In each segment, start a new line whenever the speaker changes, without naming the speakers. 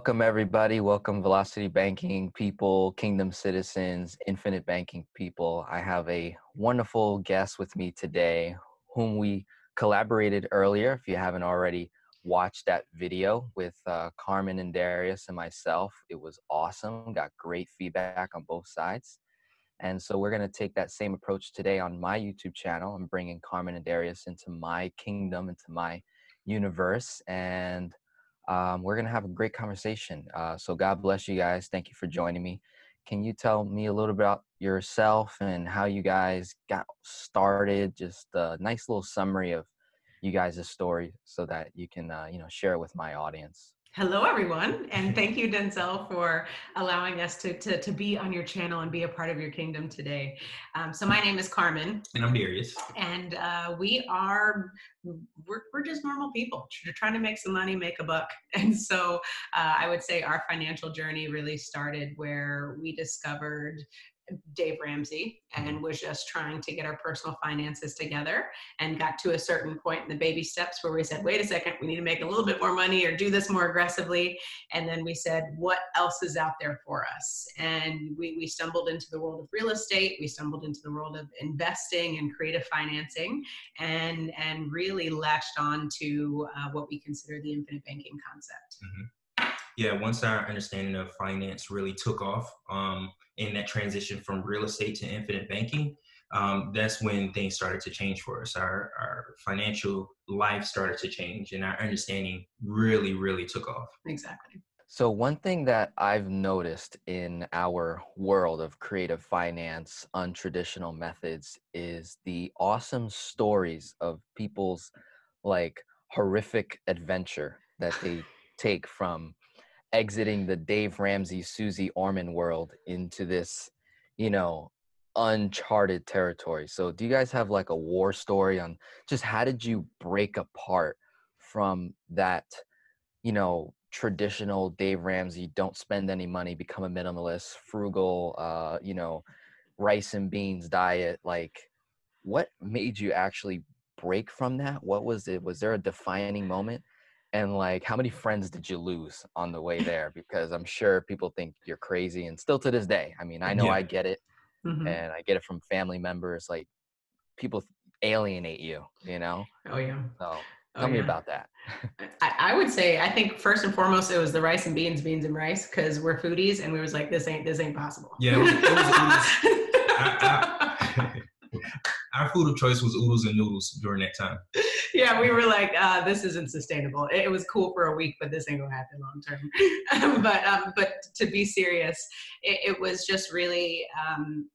Welcome, everybody. Welcome, Velocity Banking people, Kingdom citizens, Infinite Banking people. I have a wonderful guest with me today, whom we collaborated earlier. If you haven't already watched that video with uh, Carmen and Darius and myself, it was awesome. Got great feedback on both sides. And so we're going to take that same approach today on my YouTube channel. I'm bringing Carmen and Darius into my kingdom, into my universe. And um, we're going to have a great conversation. Uh, so God bless you guys. Thank you for joining me. Can you tell me a little bit about yourself and how you guys got started? Just a nice little summary of you guys' story so that you can, uh, you know, share it with my audience.
Hello, everyone, and thank you, Denzel, for allowing us to, to, to be on your channel and be a part of your kingdom today. Um, so, my name is Carmen.
And I'm Darius.
And uh, we are, we're, we're just normal people trying to make some money, make a buck. And so, uh, I would say our financial journey really started where we discovered Dave Ramsey and mm-hmm. was just trying to get our personal finances together and got to a certain point in the baby steps where we said, wait a second, we need to make a little bit more money or do this more aggressively. And then we said, what else is out there for us? And we, we stumbled into the world of real estate, we stumbled into the world of investing and creative financing, and, and really latched on to uh, what we consider the infinite banking concept.
Mm-hmm yeah, once our understanding of finance really took off um, in that transition from real estate to infinite banking, um, that's when things started to change for us. Our, our financial life started to change and our understanding really, really took off.
Exactly.
So, one thing that I've noticed in our world of creative finance, untraditional methods, is the awesome stories of people's like horrific adventure that they take from exiting the Dave Ramsey, Suze Orman world into this, you know, uncharted territory. So, do you guys have like a war story on just how did you break apart from that, you know, traditional Dave Ramsey, don't spend any money, become a minimalist, frugal, uh, you know, rice and beans diet? Like, what made you actually break from that? What was it? Was there a defining moment? And like how many friends did you lose on the way there because i'm sure people think you're crazy and still to this day i mean i know yeah. i get it mm-hmm. and i get it from family members like people alienate you you know
oh yeah
so oh, tell oh, me yeah. about that
I, I, would say i think first and foremost it was the rice and beans beans and rice because we're foodies and we was like this ain't this ain't possible
yeah it was, it was, it was I, our food of choice was oodles and noodles during that time.
Yeah, we were like, uh, this isn't sustainable. It was cool for a week, but this ain't gonna happen long term. but um, but to be serious, it, it was just really um,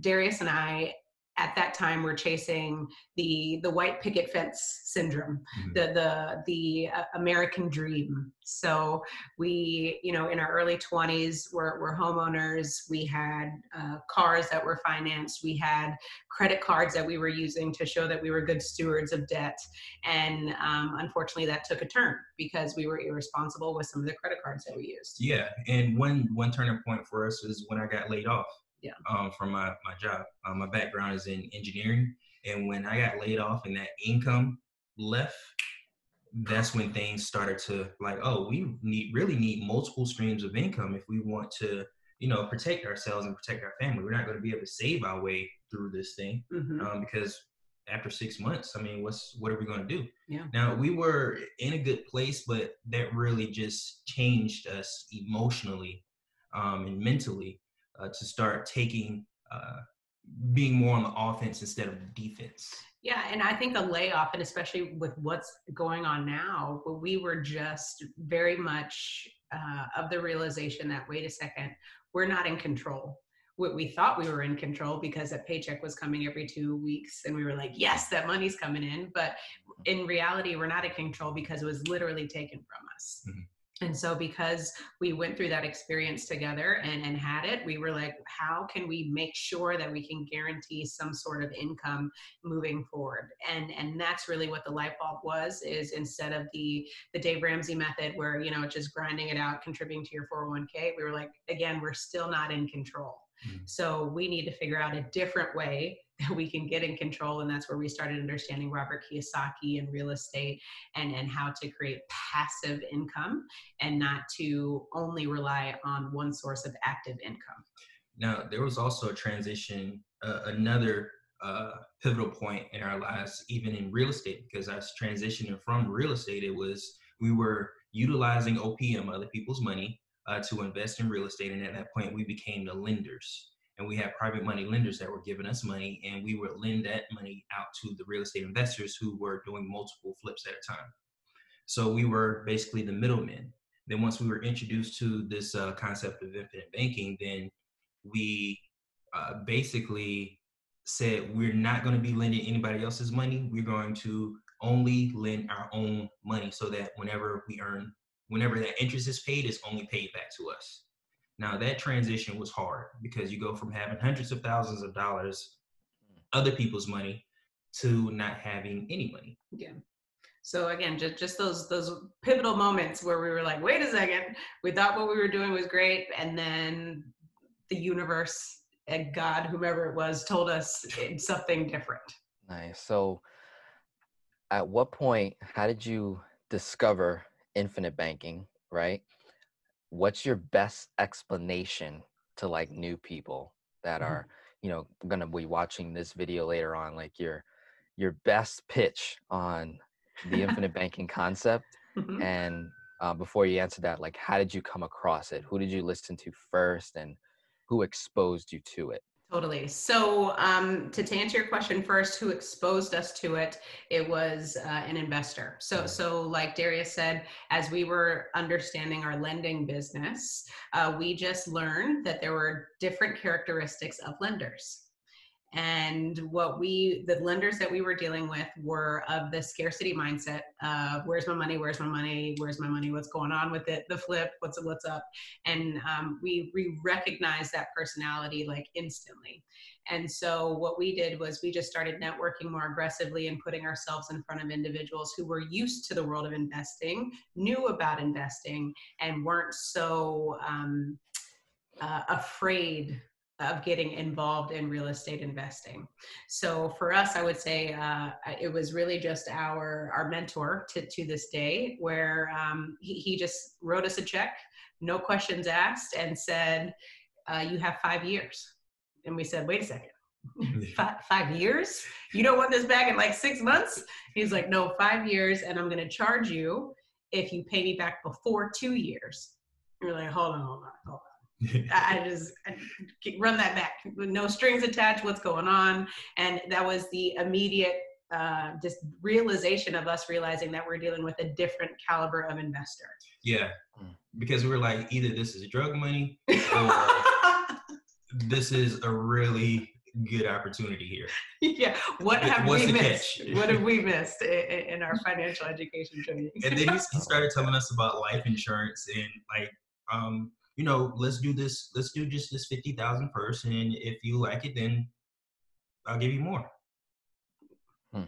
Darius and I at that time we're chasing the the white picket fence syndrome mm-hmm. the the the uh, american dream. So we you know in our early 20s we're, we're homeowners. We had uh, cars that were financed. We had credit cards that we were using to show that we were good stewards of debt. And um, unfortunately that took a turn because we were irresponsible with some of the credit cards that we used.
Yeah and one one turning point for us is when i got laid off
yeah.
um, from my, my job. Um, my background is in engineering. And when I got laid off and that income left, that's when things started to like, oh, we need really need multiple streams of income if we want to, you know, protect ourselves and protect our family. We're not going to be able to save our way through this thing mm-hmm. um, because after six months, I mean, what's what are we going to do?
Yeah.
Now we were in a good place, but that really just changed us emotionally um, and mentally uh, to start taking uh, being more on the offense instead of defense.
Yeah, and I think a layoff, and especially with what's going on now, we were just very much uh, of the realization that wait a second, we're not in control. We, we thought we were in control because that paycheck was coming every two weeks, and we were like, yes, that money's coming in. But in reality, we're not in control because it was literally taken from us. Mm-hmm and so because we went through that experience together and, and had it we were like how can we make sure that we can guarantee some sort of income moving forward and and that's really what the light bulb was is instead of the the dave ramsey method where you know just grinding it out contributing to your 401k we were like again we're still not in control mm-hmm. so we need to figure out a different way that we can get in control. And that's where we started understanding Robert Kiyosaki and real estate and, and how to create passive income and not to only rely on one source of active income.
Now, there was also a transition, uh, another uh, pivotal point in our lives, even in real estate, because I was transitioning from real estate. It was we were utilizing OPM, other people's money, uh, to invest in real estate, and at that point, we became the lenders. And we had private money lenders that were giving us money, and we would lend that money out to the real estate investors who were doing multiple flips at a time. So we were basically the middlemen. Then once we were introduced to this uh, concept of infinite banking, then we uh, basically said we're not going to be lending anybody else's money. We're going to only lend our own money so that whenever we earn, whenever that interest is paid, it's only paid back to us. Now that transition was hard because you go from having hundreds of thousands of dollars, other people's money, to not having any money.
Yeah. So again, just just those those pivotal moments where we were like, wait a second, we thought what we were doing was great, and then the universe and God, whomever it was, told us something different.
Nice. So, at what point, how did you discover infinite banking, right? What's your best explanation to like new people that mm-hmm. are, you know, going to be watching this video later on? Like your your best pitch on the infinite banking concept, mm-hmm. and uh, before you answer that, like how did you come across it? Who did you listen to first, and who exposed you to it?
Totally. So, um, to, to answer your question first, who exposed us to it? It was uh, an investor. So, so like Darius said, as we were understanding our lending business, uh, we just learned that there were different characteristics of lenders and what we the lenders that we were dealing with were of the scarcity mindset of where's my money? Where's my money? Where's my money? What's going on with it? The flip what's what's up? And um, we we recognized that personality like instantly. And so what we did was we just started networking more aggressively and putting ourselves in front of individuals who were used to the world of investing knew about investing and weren't so um, uh, afraid of getting involved in real estate investing. So for us, I would say uh, it was really just our our mentor to, to this day, where um, he, he just wrote us a check, no questions asked, and said, uh, "You have five years." And we said, "Wait a second, five, five years? You don't want this back in like six months?" He's like, "No, five years, and I'm going to charge you if you pay me back before two years." And we're like, "Hold on, hold on, hold on." I just I run that back no strings attached. What's going on? And that was the immediate uh, just realization of us realizing that we're dealing with a different caliber of investor.
Yeah, because we were like, either this is drug money or this is a really good opportunity here.
Yeah. What have What's we missed? what have we missed in, in our financial education training?
and then he, he started telling us about life insurance and like um you know, let's do this, let's do just this 50,000 first. And if you like it, then I'll give you more.
Hmm.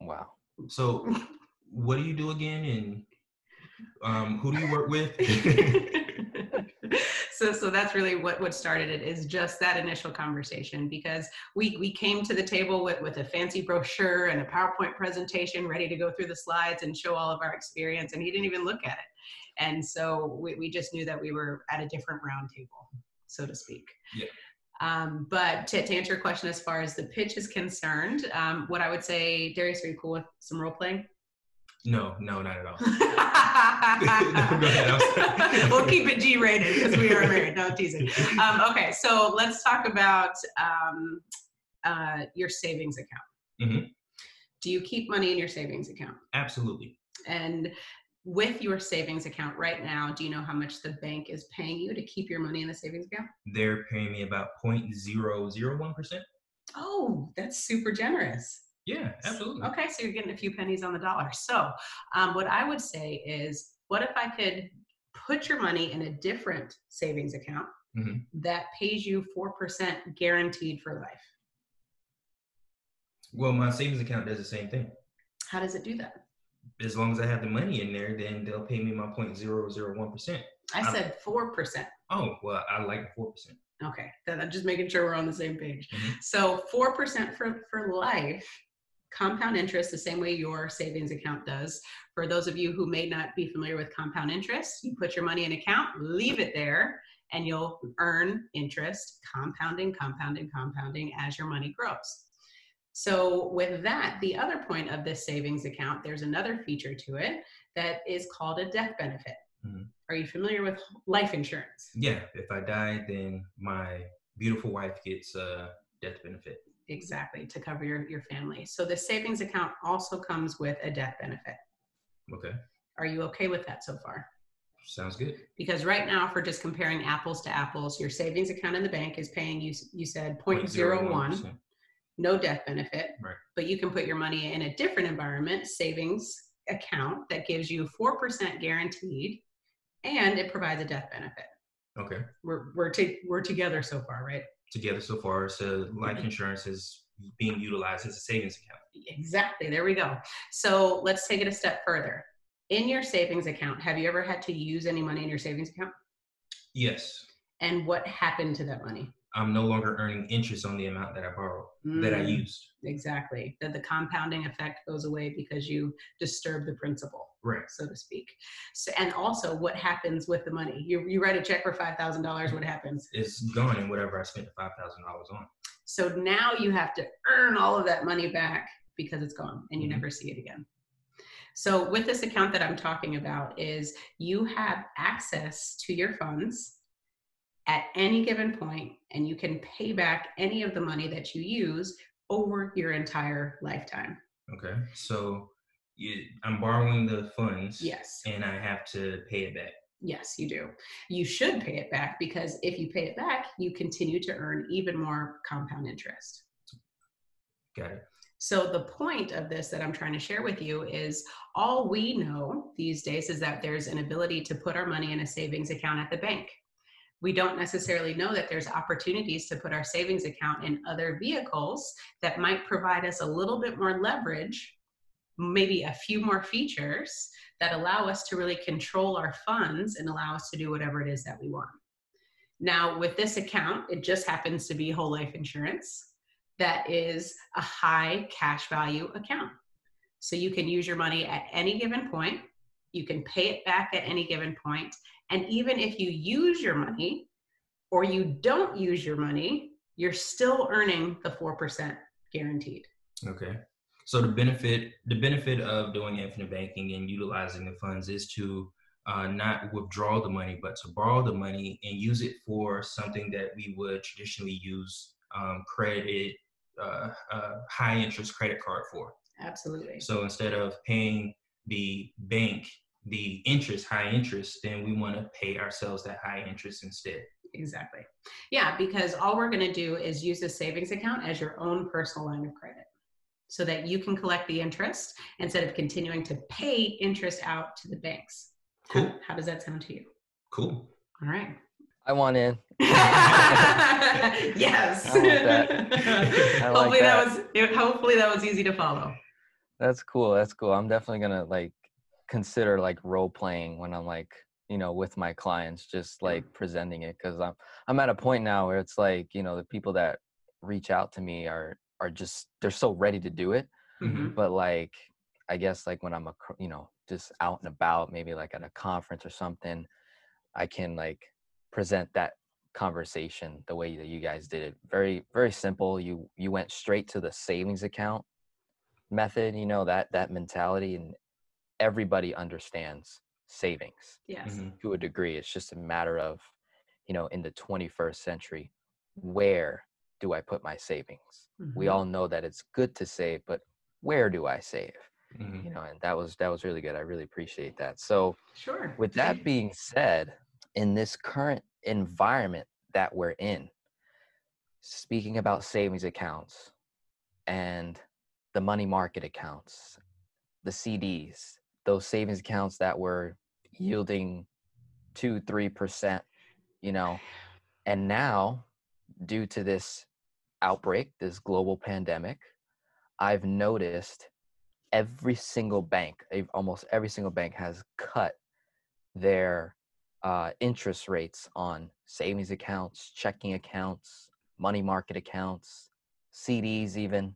Wow.
So what do you do again? And um, who do you work with?
so so that's really what what started it is just that initial conversation because we we came to the table with with a fancy brochure and a powerpoint presentation ready to go through the slides and show all of our experience and he didn't even look at it and so we, we just knew that we were at a different round table, so to speak.
Yeah.
Um, but to, to, answer your question, as far as the pitch is concerned, um, what I would say, Darius, are you cool with some role playing?
No, no, not at all.
no, we'll keep it G rated because we are married. No teasing. Um, okay, so let's talk about um, uh, your savings account.
Mm-hmm.
Do you keep money in your savings account?
Absolutely.
And with your savings account right now, do you know how much the bank is paying you to keep your money in the savings account?
They're paying me about 0.001%.
Oh, that's super generous.
Yeah, absolutely.
Okay, so you're getting a few pennies on the dollar. So, um, what I would say is, what if I could put your money in a different savings account mm-hmm. that pays you 4% guaranteed for life?
Well, my savings account does the same thing.
How does it do that?
As long as I have the money in there, then they'll pay me my 0.001%.
I said 4%.
Oh, well, I like 4%.
Okay, then I'm just making sure we're on the same page.
Mhm.
So four percent for for life, compound interest the same way your savings account does. For those of you who may not be familiar with compound interest, you put your money in account, leave it there, and you'll earn interest, compounding, compounding, compounding as your money grows. So with that, the other point of this savings account, there's another feature to it that is called a death benefit.
Mhm.
Are you familiar with life insurance?
Yeah, if I die, then my beautiful wife gets a death benefit.
Exactly, to cover your, your family. So the savings account also comes with a death benefit.
Okay,
Are you okay with that so far?
sounds good.
Because right now, for just comparing apples to apples, your savings account in the bank is paying you, you said 0.01,
0.01%.
no death benefit.
Right.
But you can put your money in a different environment, savings account that gives you 4% guaranteed and it provides a death benefit.
Okay,
We're, we're, to, we're together so far, right?
together so far, so life mm-hmm. insurance is being utilized as a savings account.
Exactly. There we go. So let's take it a step further. In your savings account, have you ever had to use any money in your savings account?
Yes,
And what happened to that money?
I'm no longer earning interest on the amount that I borrowed, that I
Mm,
used.
Exactly. That the compounding effect goes away because you disturb the principal,
Right.
so to speak. So, and also, what happens with the money? You, you write a check for $5,000, what happens?
It's gone in whatever I spent the five thousand dollars on.
So now you have to earn all of that money back because it's gone and you
Mhm.
never see it again. So with this account that I'm talking about is you have access to your funds at any given point and you can pay back any of the money that you use over your entire lifetime.
Okay, so you, I'm borrowing the funds,
Yes.
and I have to pay it back.
Yes, you do. You should pay it back because if you pay it back, you continue to earn even more compound interest.
Got it.
So, the point of this that I'm trying to share with you is all we know these days is that there's an ability to put our money in a savings account at the bank. We don't necessarily know that there's opportunities to put our savings account in other vehicles that might provide us a little bit more leverage, maybe a few more features that allow us to really control our funds and allow us to do whatever it is that we want. Now, with this account, it just happens to be whole life insurance that is a high cash value account. So you can use your money at any given point. You can pay it back at any given point. And even if you use your money or you don't use your money, you're still earning the 4% guaranteed.
Okay. So the benefit the benefit of doing infinite banking and utilizing the funds is to uh, not withdraw the money, but to borrow the money and use it for something that we would traditionally use um, credit, uh, uh, high interest credit card for.
Absolutely.
So instead of paying the bank the interest, high interest, then we want to pay ourselves that high interest instead.
Exactly. Yeah, because all we're going to do is use the savings account as your own personal line of credit so that you can collect the interest instead of continuing to pay interest out to the banks.
Cool.
How, how does that sound to you?
Cool.
All right.
I want in.
yes.
I like that. I like
hopefully that.
that.
was it- hopefully that was easy to follow.
That's cool. That's cool. I'm definitely gonna like consider like role playing when I'm like you know with my clients, just like presenting it because I'm I'm at a point now where it's like you know the people that reach out to me are are just they're so ready to do it,
Mhm.
but like I guess like when I'm a you know just out and about, maybe like at a conference or something, I can like present that conversation the way that you guys did it. Very very simple. You you went straight to the savings account method you know that that mentality and everybody understands savings
Yes.
Mhm.
to a degree it's just a matter of you know in the 21st century where do i put my savings we
Mhm.
all know that it's good to save but where do i save
Mhm.
you know and that was that was really good i really appreciate that so
Sure.
with that being said in this current environment that we're in speaking about savings accounts and the money market accounts the cds those savings accounts that were yielding two three percent you know and now due to this outbreak this global pandemic i've noticed every single bank almost every single bank has cut their uh, interest rates on savings accounts, checking accounts, money market accounts, CDs, even.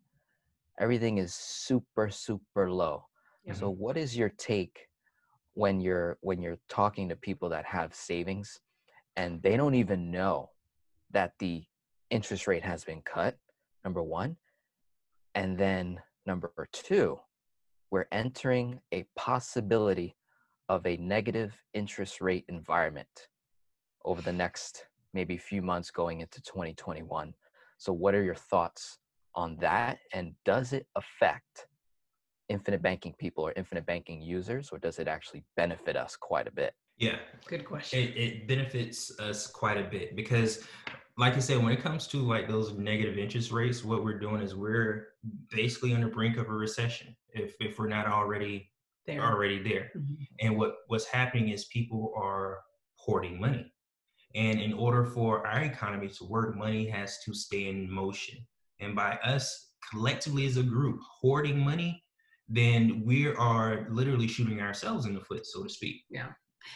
Everything is super, super low.
Yeah.
So, what is your take when you're when you're talking to people that have savings and they don't even know that the interest rate has been cut? Number one, and then number two, we're entering a possibility of a negative interest rate environment over the next maybe few months going into 2021. So, what are your thoughts on that? And does it affect infinite banking people or infinite banking users, or does it actually benefit us quite a bit?
Yeah,
Good question.
it, it benefits us quite a bit because like I said, when it comes to like those negative interest rates, what we're doing is we're basically on the brink of a recession if if we're not already
there.
already there.
Mhm.
And what what's happening is people are hoarding money. And in order for our economy to work, money has to stay in motion. And by us collectively as a group hoarding money, then we are literally shooting ourselves in the foot, so to speak.
Yeah.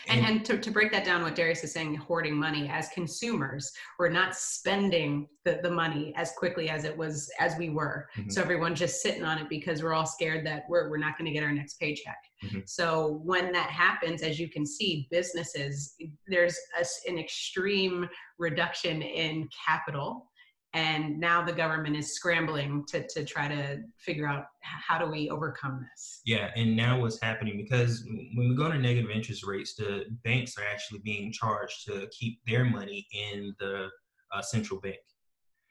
And, and to, to break that down, what Darius is saying, hoarding money as consumers, we're not spending the, the money as quickly as it was as we were.
Mhm.
So everyone's just sitting on it because we're all scared that we're, we're not going to get our next paycheck.
Mhm.
So when that happens, as you can see, businesses, there's a an extreme reduction in capital. And now the government is scrambling to, to try to figure out how do we overcome this.
Yeah, and now what's happening because when we go to negative interest rates, the banks are actually being charged to keep their money in the uh, central bank.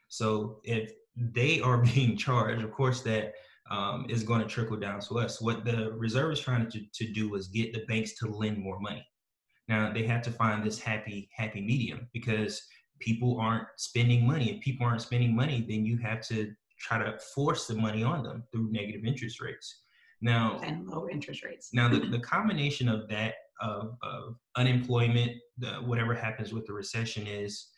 So if they are being charged, of course, that um, is going to trickle down to us. What the reserve is trying to, to do is get the banks to lend more money. Now they have to find this happy happy medium because people aren't spending money. If people aren't spending money, then you have to try to force the money on them through negative interest rates. Now,
And low interest rates.
now the, the combination of that of, of unemployment, the, whatever happens with the recession is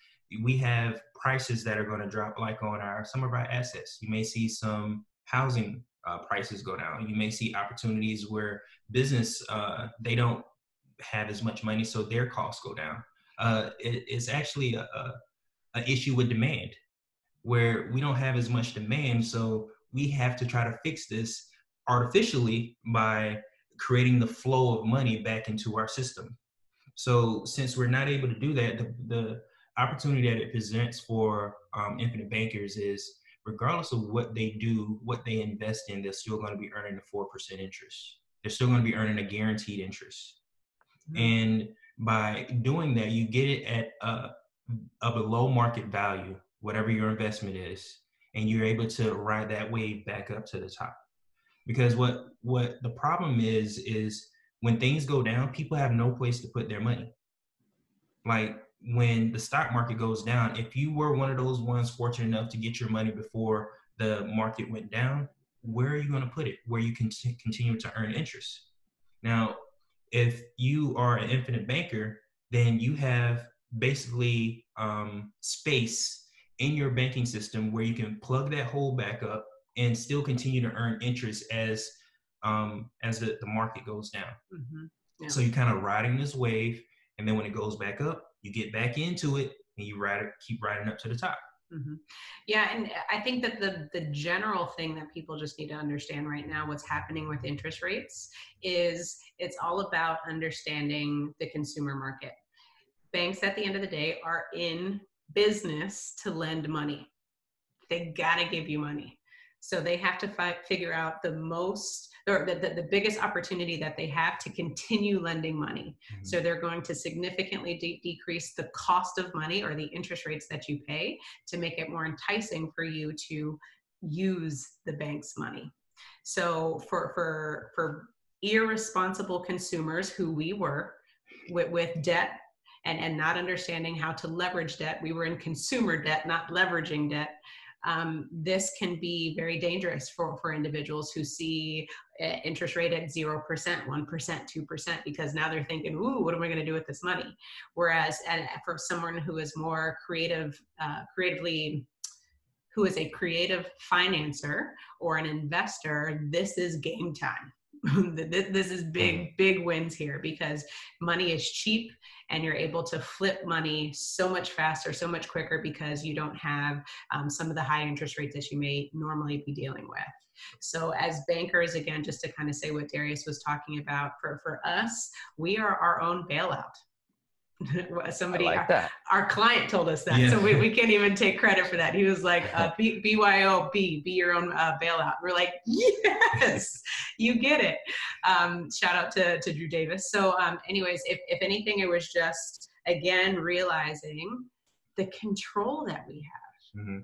we have prices that are going to drop like on our some of our assets. You may see some housing uh, prices go down. You may see opportunities where business uh, they don't have as much money, so their costs go down. Uh, it, it's actually a, a, a issue with demand where we don't have as much demand, so we have to try to fix this artificially by creating the flow of money back into our system. So since we're not able to do that, the, the opportunity that it presents for um, infinite bankers is regardless of what they do, what they invest in, they're still going to be earning a 4% interest. They're still going to be earning a guaranteed interest. And by doing that, you get it at a, a below market value, whatever your investment is, and you're able to ride that wave back up to the top. Because what what the problem is is when things go down, people have no place to put their money. Like when the stock market goes down, if you were one of those ones fortunate enough to get your money before the market went down, where are you going to put it? Where you can continue to earn interest. Now, if you are an infinite banker, then you have basically um, space in your banking system where you can plug that hole back up and still continue to earn interest as um, as the, the market goes down.
Mhm. Yeah.
So you're kind of riding this wave, and then when it goes back up, you get back into it and you ride it, keep riding up to the top.
Mhm. Yeah, and I think that the the general thing that people just need to understand right now, what's happening with interest rates, is it's all about understanding the consumer market. Banks, at the end of the day, are in business to lend money. They gotta give you money, so they have to fi- figure out the most the, the, the biggest opportunity that they have to continue lending money. So they're going to significantly de- decrease the cost of money or the interest rates that you pay to make it more enticing for you to use the bank's money. So for for for irresponsible consumers who we were with, with debt and, and not understanding how to leverage debt, we were in consumer debt, not leveraging debt. Um, this can be very dangerous for, for individuals who see interest rate at 0%, 1%, 2%, because now they're thinking, ooh, what am I going to do with this money? Whereas and for someone who is more creative, uh, creatively, who is a creative financer or an investor, this is game time. this is big
Mm-hmm.
big wins here because money is cheap and you're able to flip money so much faster so much quicker because you don't have um, some of the high interest rates that you may normally be dealing with so as bankers again just to kind of say what darius was talking about for for us we are our own bailout somebody
like that.
our client told us that,
Yeah.
so we, we can't even take credit for that. He was like, uh, B, BYOB, be your own uh, bailout. We're like, yes, you get it. Um, shout out to, to Drew Davis. So, um, anyways, if, if anything, it was just again realizing the control that we have.
Mhm.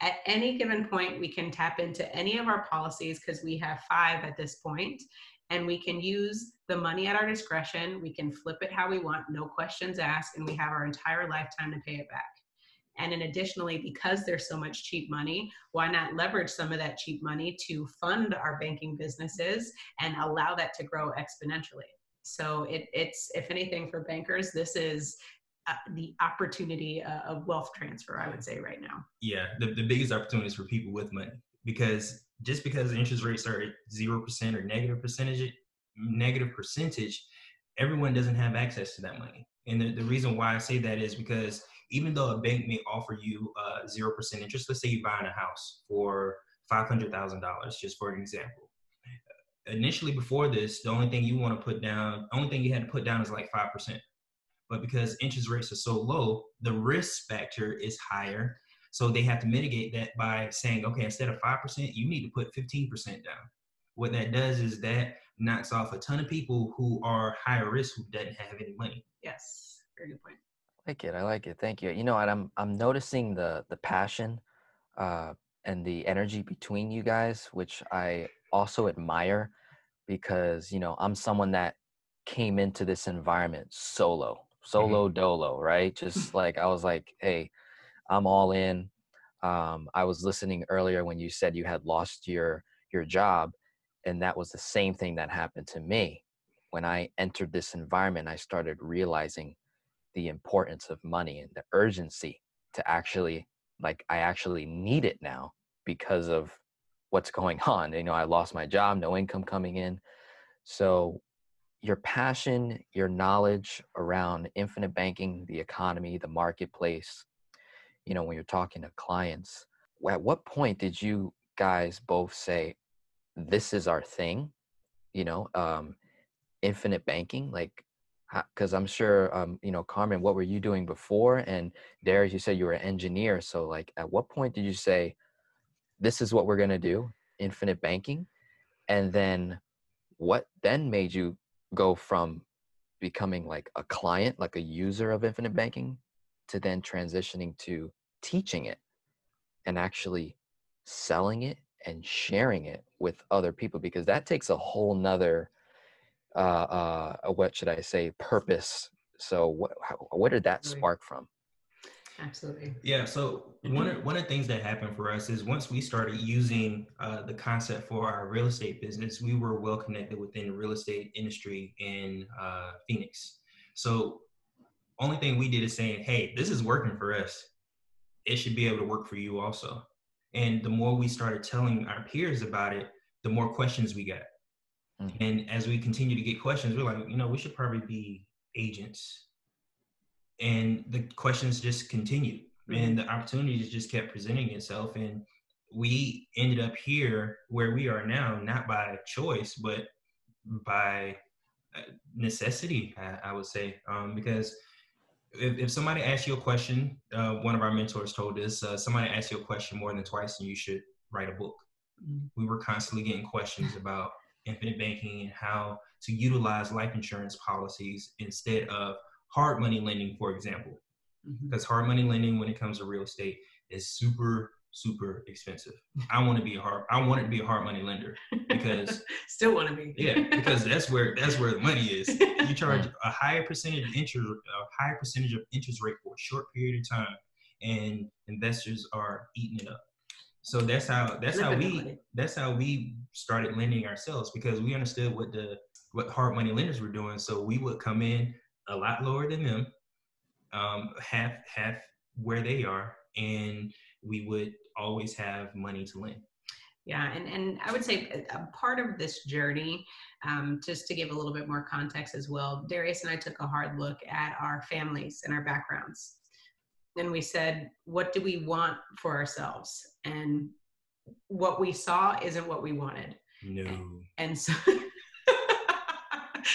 At any given point, we can tap into any of our policies because we have five at this point, and we can use the money at our discretion. We can flip it how we want, no questions asked, and we have our entire lifetime to pay it back. And then additionally, because there's so much cheap money, why not leverage some of that cheap money to fund our banking businesses and allow that to grow exponentially? So it, it's, if anything, for bankers, this is the opportunity uh, of wealth transfer, I would say right now.
Yeah, the, the biggest opportunity is for people with money because just because interest rates are zero percent or negative percentage, negative percentage, everyone doesn't have access to that money. And the, the reason why I say that is because even though a bank may offer you uh, zero percent interest, let's say you're buying a house for five hundred thousand dollars, just for an example. Initially, before this, the only thing you want to put down, only thing you had to put down is like five percent. But because interest rates are so low, the risk factor is higher. So they have to mitigate that by saying, okay, instead of 5%, you need to put 15% down. What that does is that knocks off a ton of people who are higher risk who doesn't have any money.
Yes, very good point.
I like it. I like it. Thank you. You know what? I'm I'm noticing the the passion uh, and the energy between you guys, which I also admire because you know I'm someone that came into this environment solo, solo dolo, right? Just like I was like, hey, I'm all in. Um, I was listening earlier when you said you had lost your your job, and that was the same thing that happened to me. When I entered this environment, I started realizing the importance of money and the urgency to actually like I actually need it now because of what's going on. You know, I lost my job, no income coming in. So your passion, your knowledge around infinite banking, the economy, the marketplace, you know, when you're talking to clients, at what point did you guys both say, this is our thing? You know, um, infinite banking, like, because I'm sure, um, you know, Carmen, what were you doing before? And Darius, you said you were an engineer. So, like, at what point did you say, this is what we're going to do, infinite banking? And then what then made you go from becoming like a client, like a user of infinite banking, to then transitioning to teaching it and actually selling it and sharing it with other people? Because that takes a whole nother uh, uh, what should I say, purpose. So what, how, where did that spark from?
Absolutely.
Yeah. So one of, one of the things that happened for us is once we started using uh, the concept for our real estate business, we were well connected within the real estate industry in uh, Phoenix. So only thing we did is saying, "Hey, this is working for us. It should be able to work for you also." And the more we started telling our peers about it, the more questions we got.
Mhm.
And as we continue to get questions, we're like, you know, we should probably be agents. And the questions just continued, and the opportunities just kept presenting itself. And we ended up here where we are now, not by choice, but by uh, necessity, I, I would say, um, because if, if somebody asks you a question, uh, one of our mentors told us, uh, somebody asks you a question more than twice, and you should write a book.
Mhm.
We were constantly getting questions about infinite banking and how to utilize life insurance policies instead of hard money lending, for example.
Mhm.
Because hard money lending, when it comes to real estate, is super, super expensive. I want to be a hard, I want to be a hard money lender because
still want to be.
yeah, because that's where that's where the money is. You charge a higher percentage of interest, a higher percentage of interest rate for a short period of time, and investors are eating it up. So that's how that's how we that's how we started lending ourselves because we understood what the what hard money lenders were doing. So we would come in a lot lower than them, um, half half where they are, and we would always have money to lend.
Yeah, and, and I would say a part of this journey, um, just to give a little bit more context as well, Darius and I took a hard look at our families and our backgrounds. And we said, what do we want for ourselves? And what we saw isn't what we wanted.
No.
And, and so,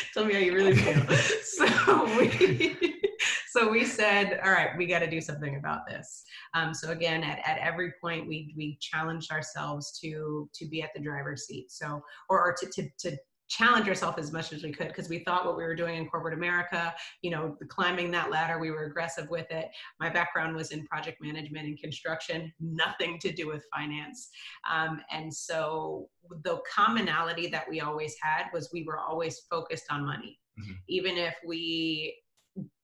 tell me how you really feel. so we, so we said, all right, we got to do something about this. Um, so again, at, at every point, we we challenged ourselves to to be at the driver's seat. So or, or to, to to challenge ourselves as much as we could because we thought what we were doing in corporate America, you know, climbing that ladder, we were aggressive with it. My background was in project management and construction, nothing to do with finance. Um, and so the commonality that we always had was we were always focused on money. Mm-hmm. Even if we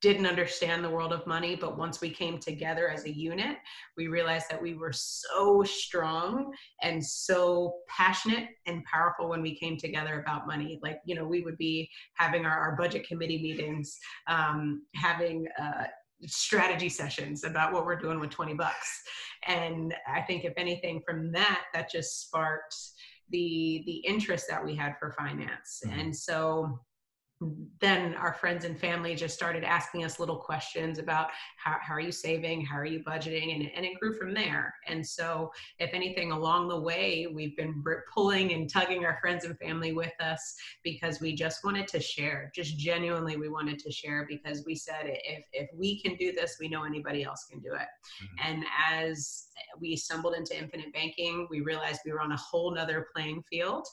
didn't understand the world of money but once we came together as a unit we realized that we were so strong and so passionate and powerful when we came together about money. Like you know we would be having our, our budget committee meetings um, having uh, strategy sessions about what we're doing with 20 bucks. And i think if anything from that that just sparked the the interest that we had for finance. Mm-hmm. and so then our friends and family just started asking us little questions about how, how are you saving? How are you budgeting? And, and it grew from there. And so if anything along the way we've been pulling and tugging our friends and family with us because we just wanted to share just genuinely we wanted to share because we said if if we can do this we know anybody else can do it. Mm-hmm. and as we stumbled into infinite banking. We realized we were on a whole nother playing field.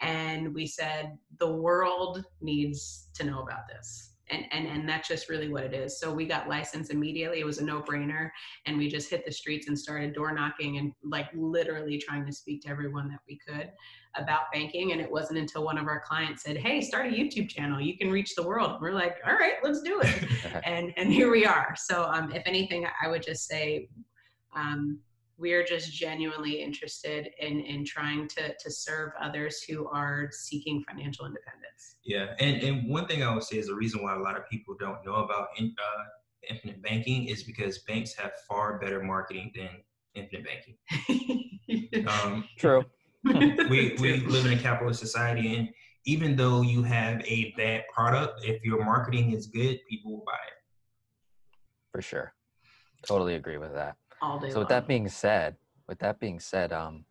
And we said the world needs to know about this. And, and and that's just really what it is. So we got licensed immediately. It was a no-brainer. And we just hit the streets and started door knocking and like literally trying to speak to everyone that we could about banking. And it wasn't until one of our clients said hey start a youtube channel. You can reach the world. We're like all right let's do it. And and here we are. So um, if anything i would just say um, we are just genuinely interested in in trying to to serve others who are seeking financial independence.
Yeah, and and one thing I would say is the reason why a lot of people don't know about in, uh, infinite banking is because banks have far better marketing than infinite banking.
um, True.
we we live in a capitalist society, and even though you have a bad product, if your marketing is good, people will buy it.
For sure, totally agree with that
all day.
So with that being said, with that being said, um,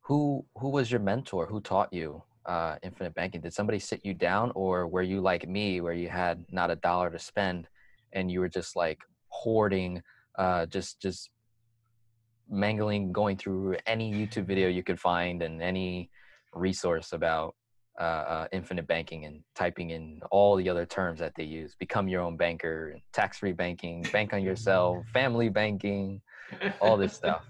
who who was your mentor? Who taught you uh, infinite banking? Did somebody sit you down, or were you like me, where you had not a dollar to spend, and you were just like hoarding, uh, just just mangling, going through any YouTube video you could find and any resource about uh, uh, infinite banking and typing in all the other terms that they use. Become your own banker tax-free banking bank on yourself family banking all this stuff.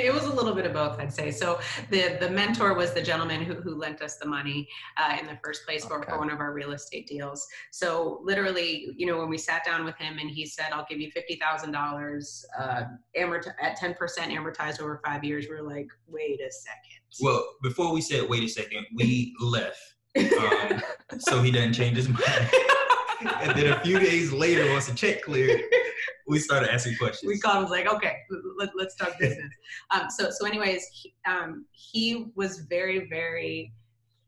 It was a little bit of both i'd say. So the the mentor was the gentleman who, who lent us the money uh, in the first place for, okay. for one of our real estate deals. So literally you know when we sat down with him and he said i'll give you $50000 uh, amort- at 10% amortized over five years we are like wait a second.
Well before we said wait a second we left um, so he doesn't change his mind. And then a few days later once the check cleared we started asking questions.
We called him like, okay, let, us talk business. um, so, so anyways, he, um, he was very, very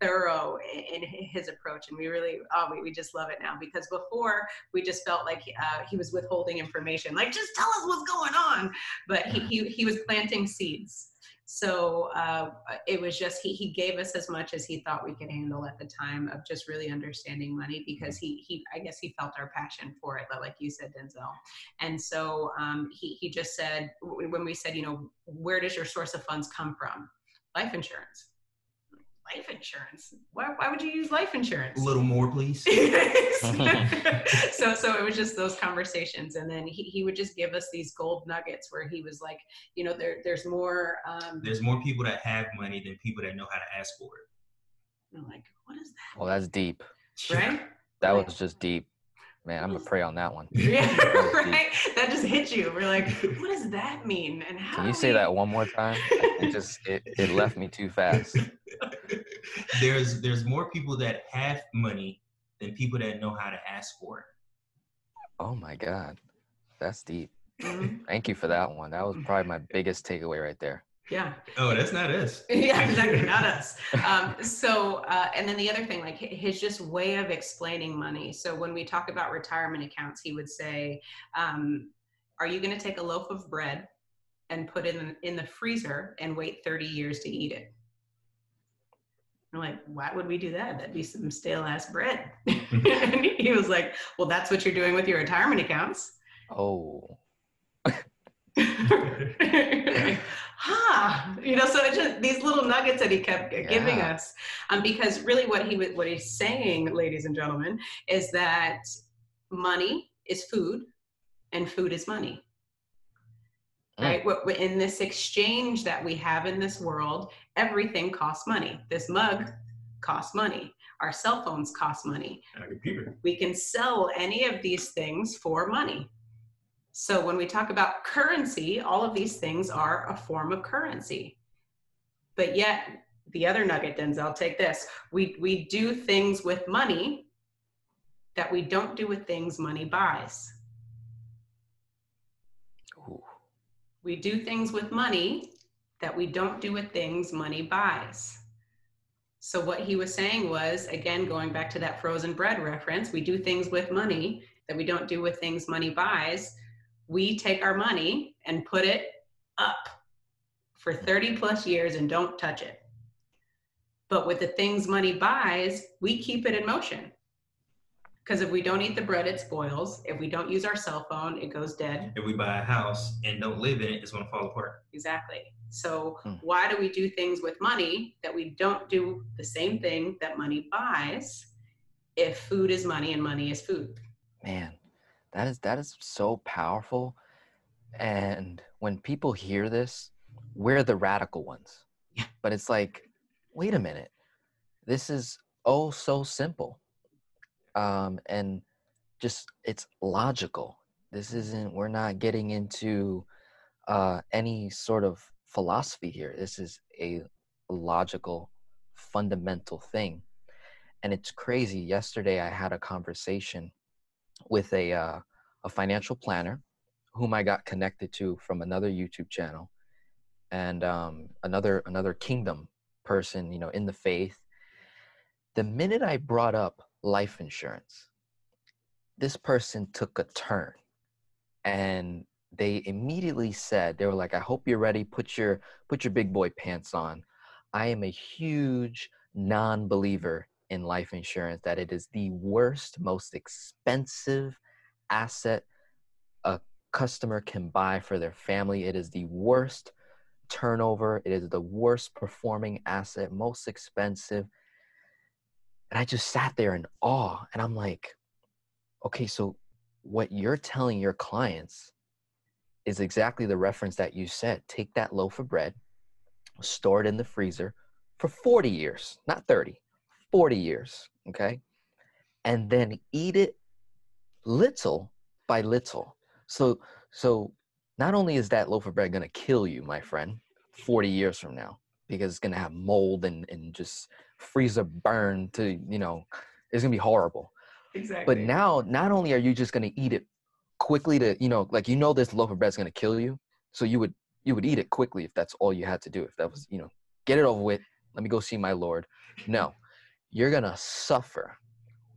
thorough in, his approach and we really oh we, we just love it now because before we just felt like uh, he was withholding information like just tell us what's going on but he, he, he was planting seeds so uh, it was just he he gave us as much as he thought we could handle at the time of just really understanding money because he he I guess he felt our passion for it, but like you said, Denzel. And so um, he he just said when we said you know where does your source of funds come from? Life insurance life insurance. Why, why would you use life insurance?
A little more, please.
so, so it was just those conversations, and then he, he would just give us these gold nuggets where he was like, you know, there there's more. Um,
there's more people that have money than people that know how to ask for
it. I'm like, what is that?
Well, that's deep.
Right.
That was just deep. Man, I'm gonna pray on that one.
Yeah, right. That just hit you. We're like, what does that mean? And how?
Can you say we... that one more time? It just it, it left me too fast.
there's there's more people that have money than people that know how to ask for it.
Oh my God, that's deep. Mm-hmm. Thank you for that one. That was probably my biggest takeaway right there.
Yeah.
Oh, that's not us.
yeah, exactly. Not us. Um, so, uh, and then the other thing, like his just way of explaining money. So when we talk about retirement accounts, he would say, um, "Are you going to take a loaf of bread and put it in in the freezer and wait 30 years to eat it?" I'm like, why would we do that? That'd be some stale ass bread. and he was like, well, that's what you're doing with your retirement accounts.
Oh.
huh. You know so it's just these little nuggets that he kept giving
Yeah.
us um, because really what he was what he's saying ladies and gentlemen is that money is food and food is money.
Mm.
right? What in this exchange that we have in this world everything costs money. This mug costs money. Our cell phones cost money. We can sell any of these things for money. So when we talk about currency, all of these things are a form of currency. But yet, the other nugget, Denzel, take this. We we do things with money that we don't do with things money buys.
Ooh.
We do things with money that we don't do with things money buys. So what he was saying was, again, going back to that frozen bread reference, we do things with money that we don't do with things money buys. We take our money and put it up for 30 plus years and don't touch it. But with the things money buys, we keep it in motion. Because if we don't eat the bread, it spoils. If we don't use our cell phone, it goes dead.
If we buy a house and don't live in it, it's gonna fall apart.
Exactly. So
Hmm.
why do we do things with money that we don't do the same thing that money buys if food is money and money is food?
Man, that is that is so powerful. And when people hear this, we're the radical ones.
Yeah.
But it's like, wait a minute. This is oh so simple. Um, and just it's logical. This isn't we're not getting into uh any sort of philosophy here. This is a logical fundamental thing. And it's crazy. Yesterday I had a conversation with a uh, a financial planner whom I got connected to from another YouTube channel and um, another another kingdom person, you know, in the faith. The minute I brought up life insurance, this person took a turn and they immediately said they were like i hope you're ready put your put your big boy pants on i am a huge non-believer in life insurance that it is the worst most expensive asset a customer can buy for their family. It is the worst turnover. It is the worst performing asset most expensive. And i just sat there in awe and i'm like okay so what you're telling your clients is exactly the reference that you said. Take that loaf of bread, store it in the freezer for 40 years, not 30, 40 years, okay? And then eat it little by little. So so not only is that loaf of bread going to kill you, my friend, 40 years from now because it's going to have mold and and just freezer burn to, you know, it's going to be horrible.
Exactly.
But now, not only are you just gonna eat it quickly to, you know, like you know this loaf of bread's gonna kill you, so you would you would eat it quickly if that's all you had to do. If that was, you know, get it over with. Let me go see my Lord. No, you're gonna suffer.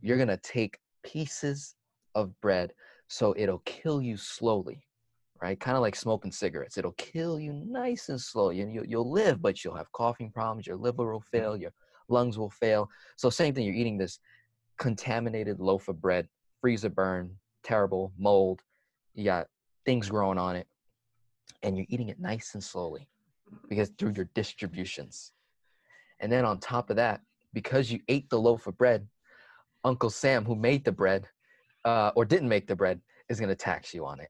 You're gonna take pieces of bread, so it'll kill you slowly, right? Kind of like smoking cigarettes. It'll kill you nice and slow. You, you you'll live, but you'll have coughing problems. Your liver will fail. Mm-hmm. Your lungs will fail. So same thing. You're eating this contaminated loaf of bread, freezer burn, terrible mold. You got things growing on it, and you're eating it nice and slowly because through your distributions. And then on top of that, because you ate the loaf of bread, Uncle Sam, who made the bread uh, or didn't make the bread, is going to tax you on it.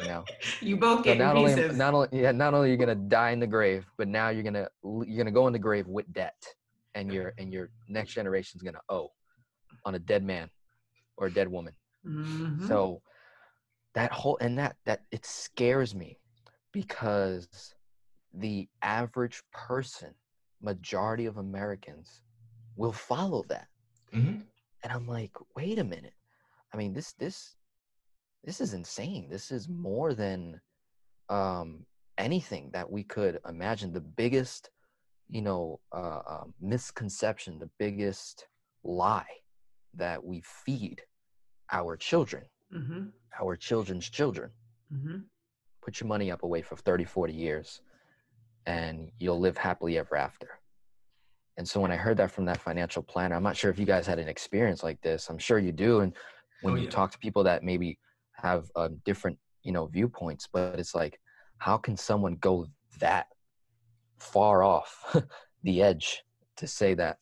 You know,
you both
so
get
not
pieces.
only not only yeah, not only you're going to die in the grave, but now you're going to you're going to go in the grave with debt, and your and your next generation's going to owe on a dead man or a dead woman.
Mhm.
So that whole and that that it scares me because the average person, majority of Americans, will follow that.
Mhm.
And I'm like, wait a minute. I mean, this this this is insane. This is more than um anything that we could imagine. The biggest, you know, uh, uh, misconception, the biggest lie that we feed our children,
Mm-hmm.
our children's children.
Mm-hmm.
Put your money up away for 30, 40 years and you'll live happily ever after. And so when I heard that from that financial planner, I'm not sure if you guys had an experience like this. I'm sure you do. And when
Oh,
you talk to people that maybe have um, different, you know, viewpoints, but it's like, how can someone go that far off the edge to say that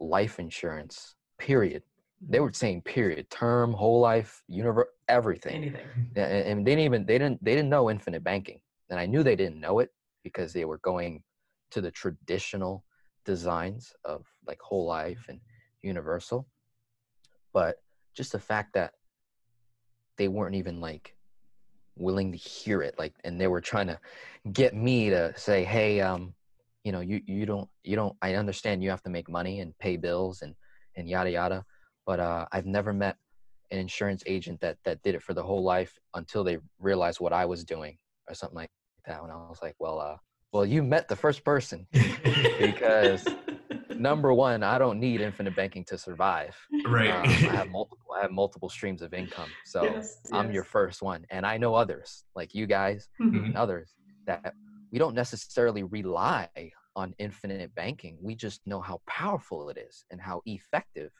life insurance, period? They were saying period, term, whole life, universe, everything.
Anything.
Yeah, and, and they didn't even they didn't they didn't know infinite banking, and I knew they didn't know it because they were going to the traditional designs of like whole life and universal. But just the fact that they weren't even like willing to hear it, like, and they were trying to get me to say, "Hey, um, you know, you you don't you don't. I understand you have to make money and pay bills and and yada yada, but uh, I've never met an insurance agent that that did it for the whole life until they realized what I was doing or something like that. When I was like, well, uh, well, you met the first person because number one, I don't need infinite banking to survive.
right.
Um, I have multiple, I have multiple streams of income, so
Yes,
I'm
yes.
your first one, and I know others like you guys
Mhm.
and others that we don't necessarily rely on infinite banking. We just know how powerful it is and how effective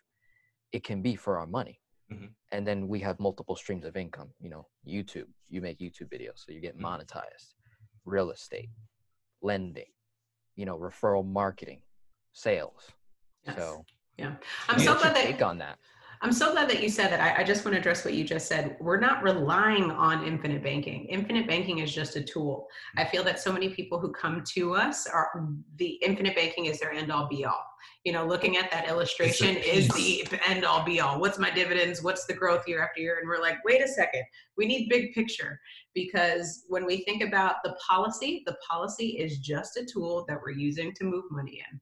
it can be for our money.
Mhm.
And then we have multiple streams of income. You know, YouTube, you make YouTube videos, so you get
Mhm.
monetized, real estate, lending, you know, referral marketing, sales.
Yes.
So,
I'm so glad that
take on that?
I'm so glad that you said that. I, I just want to address what you just said. We're not relying on infinite banking. Infinite banking is just a tool. I feel that so many people who come to us are the infinite banking is their end all be all. You know, looking at that illustration is the end all be all. What's my dividends? What's the growth year after year? And we're like, wait a second, we need big picture because when we think about the policy, the policy is just a tool that we're using to move money in.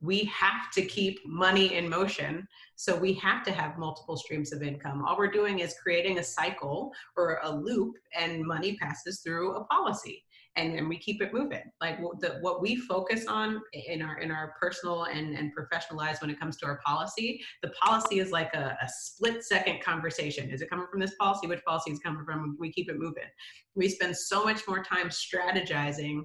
We have to keep money in motion so we have to have multiple streams of income. All we're doing is creating a cycle or a loop, and money passes through a policy, and then we keep it moving. Like what, the, what we focus on in our in our personal and and professional lives when it comes to our policy, the policy is like a, a split second conversation. Is it coming from this policy? Which policy is coming from? We keep it moving. We spend so much more time strategizing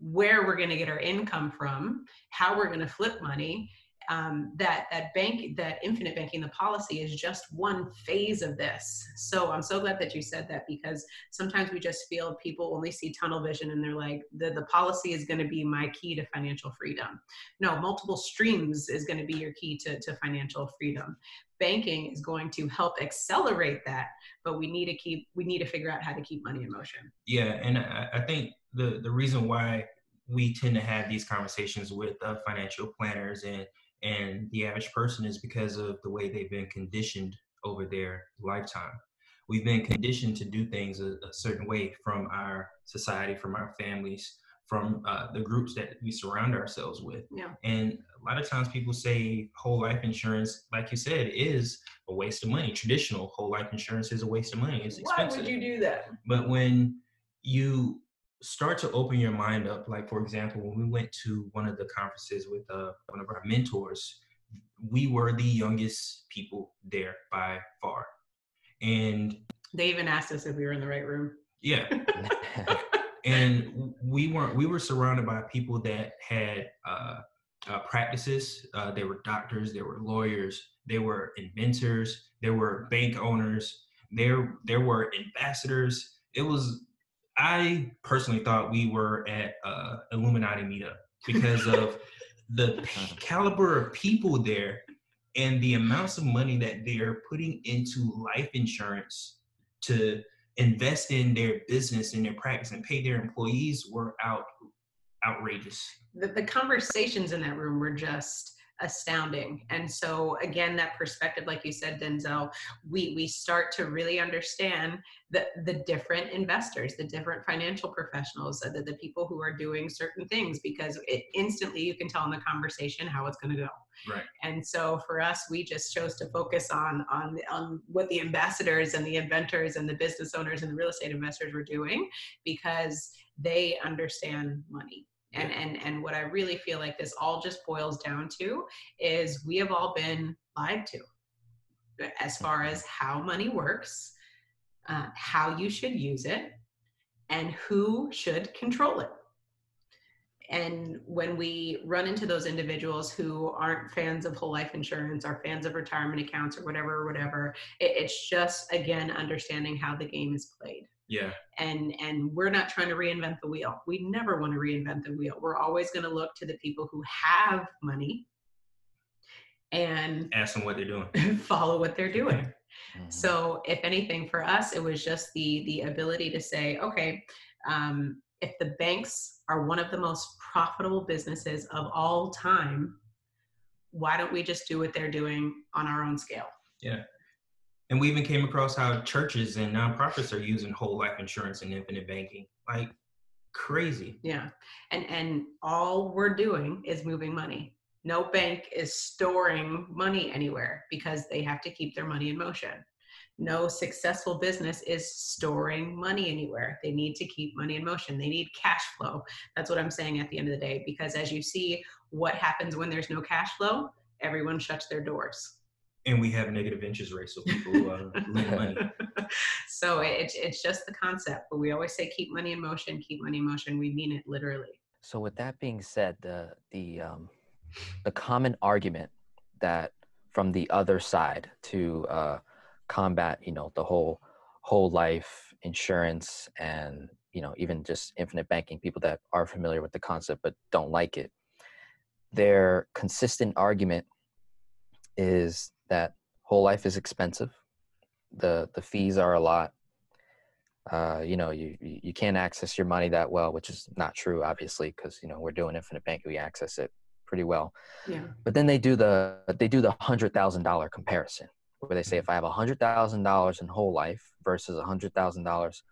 where we're going to get our income from, how we're going to flip money, um, that that bank that infinite banking the policy is just one phase of this. So i'm so glad that you said that because sometimes we just feel people only see tunnel vision and they're like the, the policy is going to be my key to financial freedom. No multiple streams is going to be your key to, to financial freedom. Banking is going to help accelerate that but we need to keep we need to figure out how to keep money in motion.
Yeah, and I, I think the the reason why we tend to have these conversations with uh, financial planners and and the average person is because of the way they've been conditioned over their lifetime. We've been conditioned to do things a, a certain way from our society, from our families, from uh, the groups that we surround ourselves with.
Yeah.
And a lot of times people say whole life insurance, like you said, is a waste of money. Traditional whole life insurance is a waste of money. It's expensive.
why would you do that
But when you start to open your mind up, like for example, when we went to one of the conferences with uh, one of our mentors, we were the youngest people there by far. And
they even asked us if we were in the right room.
Yeah, and we weren't we were surrounded by people that had uh, uh, practices. Uh, they were doctors they were lawyers they were inventors there were bank owners there there were ambassadors. It was i personally thought we were at uh, illuminati meetup because of the p- caliber of people there and the amounts of money that they're putting into life insurance to invest in their business and their practice and pay their employees were out outrageous.
the, the conversations in that room were just astounding. And so again that perspective like you said denzel we we start to really understand the the different investors the different financial professionals the, the people who are doing certain things because it instantly you can tell in the conversation how it's going to go.
Right.
and so for us we just chose to focus on on on what the ambassadors and the inventors and the business owners and the real estate investors were doing because they understand money and and and what i really feel like this all just boils down to is we have all been lied to as far as how money works uh, how you should use it and who should control it. And when we run into those individuals who aren't fans of whole life insurance or fans of retirement accounts or whatever or whatever it, it's just again understanding how the game is played
Yeah.
and and we're not trying to reinvent the wheel we never want to reinvent the wheel we're always going to look to the people who have money and
Ask them what they're doing.
follow what they're doing
Mhm.
so if anything for us it was just the the ability to say okay um, if the banks are one of the most profitable businesses of all time why don't we just do what they're doing on our own scale
And we even came across how churches and nonprofits are using whole life insurance and infinite banking. Like crazy.
Yeah. And and all we're doing is moving money. No bank is storing money anywhere because they have to keep their money in motion. No successful business is storing money anywhere. They need to keep money in motion. They need cash flow. That's what I'm saying at the end of the day because as you see what happens when there's no cash flow, everyone shuts their doors.
And we have negative interest rates, so people uh, lend money.
so it's it's just the concept, but we always say keep money in motion, keep money in motion. We mean it literally.
So with that being said, the the um, the common argument that from the other side to uh, combat, you know, the whole whole life insurance and you know even just infinite banking, people that are familiar with the concept but don't like it, their consistent argument is that whole life is expensive. The the fees are a lot. Uh, you know, you you can't access your money that well, which is not true, obviously, because you know we're doing infinite banking, we access it pretty well.
Yeah.
But then they do the they do the hundred thousand dollar comparison, where they say if I have a hundred thousand dollars in whole life versus a hundred thousand dollars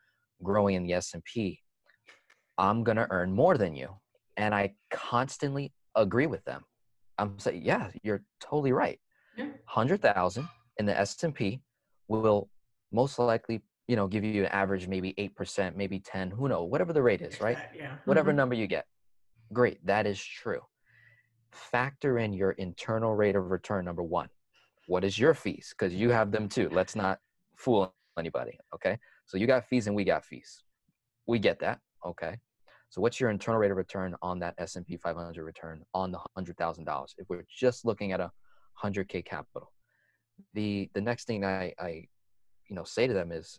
growing in the S and P, I'm gonna earn more than you, and I constantly agree with them. I'm saying, yeah, you're totally right.
Yeah.
Hundred thousand in the S and P will most likely, you know, give you an average maybe eight percent, maybe ten, who knows, whatever the rate is, right?
Yeah.
whatever
Mhm.
number you get. Great, that is true. Factor in your internal rate of return, number one. What is your fees? Because you have them too. Let's not fool anybody. Okay. So you got fees and we got fees. We get that. Okay. So what's your internal rate of return on that S&P 500 return on the $100,000? If we're just looking at a 100K capital. The the next thing I, I you know say to them is,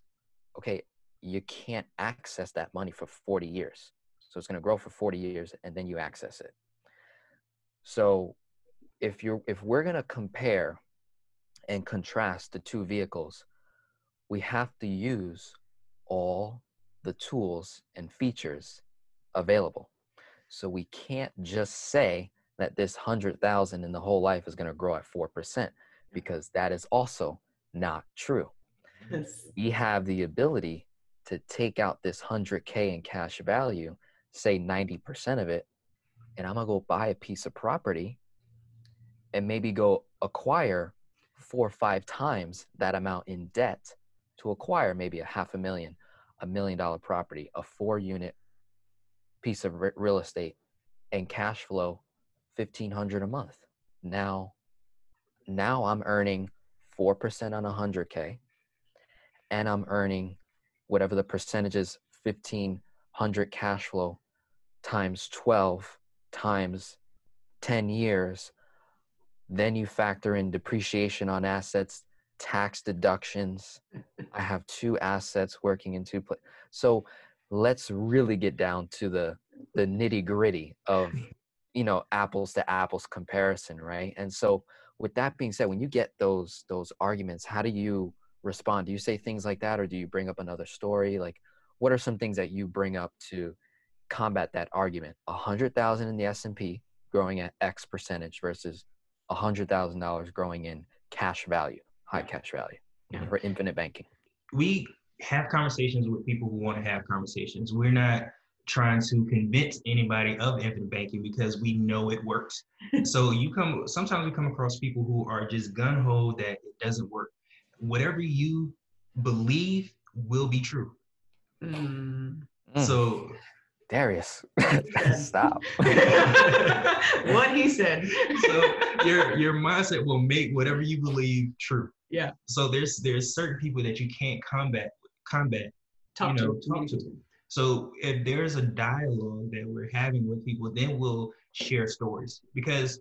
okay, you can't access that money for 40 years. So it's going to grow for 40 years and then you access it. So if you're if we're going to compare and contrast the two vehicles, we have to use all the tools and features available. So we can't just say that this 100,000 in the whole life is going to grow at 4% because that is also not true
Yes.
we have the ability to take out this 100k in cash value say 90% of it and i'm going to go buy a piece of property and maybe go acquire four or five times that amount in debt to acquire maybe a half a million a million dollar property a four unit piece of re- real estate and cash flow 1500 a month now now i'm earning 4% on 100k and I'm earning whatever the percentage is, 1500 cash flow times 12 times 10 years. Then you factor in depreciation on assets, tax deductions. I have two assets working in two places. So let's really get down to the the nitty gritty of you know apples to apples comparison, right? And so with that being said, when you get those those arguments, how do you respond? Do you say things like that, or do you bring up another story? Like, what are some things that you bring up to combat that argument? A hundred thousand in the S and P growing at X percentage versus a hundred thousand dollars growing in cash value, high cash value
Yeah.
for infinite banking.
we have conversations with people who want to have conversations. We're not trying to convince anybody of infinite banking because we know it works. so you come sometimes we come across people who are just gun ho that it doesn't work. Whatever you believe will be true.
Mm.
Mm.
So
Darius, stop.
what he said.
so your your mindset will make whatever you believe true.
Yeah.
So there's there's certain people that you can't combat combat
Talk
you know,
to,
talk
communicate
to. So if there's a dialogue that we're having with people, then we'll share stories. Because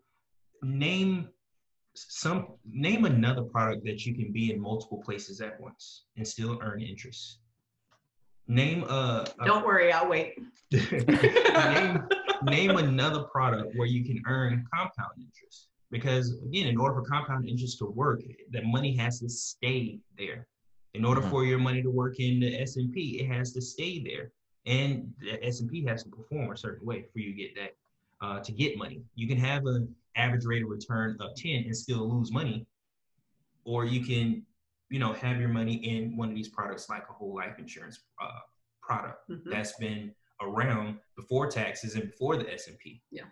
name some name another product that you can be in multiple places at once and still earn interest. Name a, a
Don't worry, I'll wait.
name, name another product where you can earn compound interest. Because again, in order for compound interest to work, the money has to stay there. In order
Mhm.
for your money to work in the S and P, it has to stay there, and the S and P has to perform a certain way for you to get that uh, to get money. You can have an average rate of return of ten and still lose money, or you can, you know, have your money in one of these products like a whole life insurance uh, product
Mhm.
that's been around before taxes and before the S and P. Yeah.